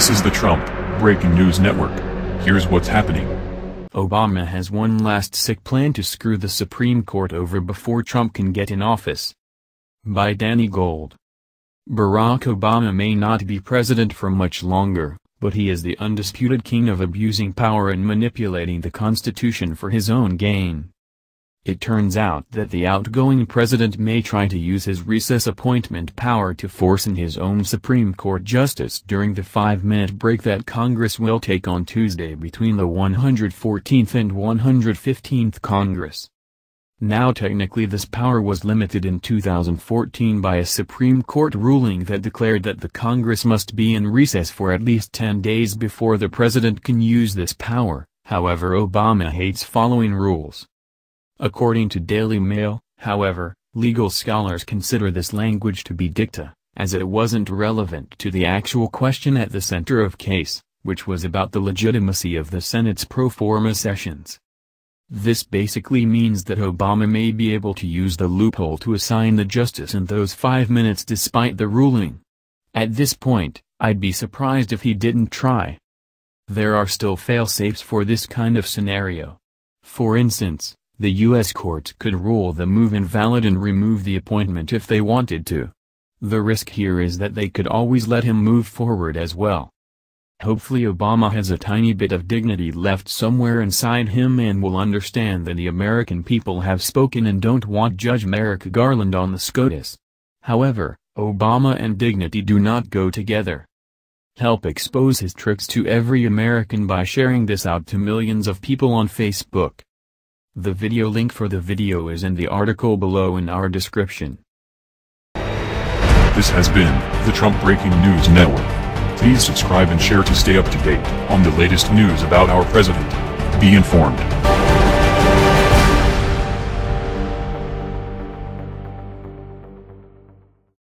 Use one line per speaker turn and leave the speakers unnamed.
This is the Trump Breaking News Network. Here's what's happening.
Obama has one last sick plan to screw the Supreme Court over before Trump can get in office. By Danny Gold. Barack Obama may not be president for much longer, but he is the undisputed king of abusing power and manipulating the Constitution for his own gain. It turns out that the outgoing president may try to use his recess appointment power to force in his own Supreme Court justice during the five-minute break that Congress will take on Tuesday between the 114th and 115th Congress. Now technically this power was limited in 2014 by a Supreme Court ruling that declared that the Congress must be in recess for at least 10 days before the president can use this power, however Obama hates following rules. According to Daily Mail, however, legal scholars consider this language to be dicta, as it wasn't relevant to the actual question at the center of case, which was about the legitimacy of the Senate's pro forma sessions. This basically means that Obama may be able to use the loophole to assign the justice in those five minutes despite the ruling. At this point, I'd be surprised if he didn't try. There are still fail-safes for this kind of scenario. For instance, the U.S. courts could rule the move invalid and remove the appointment if they wanted to. The risk here is that they could always let him move forward as well. Hopefully Obama has a tiny bit of dignity left somewhere inside him and will understand that the American people have spoken and don't want Judge Merrick Garland on the SCOTUS. However, Obama and dignity do not go together. Help expose his tricks to every American by sharing this out to millions of people on Facebook. The video link for the video is in the article below in our description.
This has been the Trump Breaking News Network. Please subscribe and share to stay up to date on the latest news about our president. Be informed.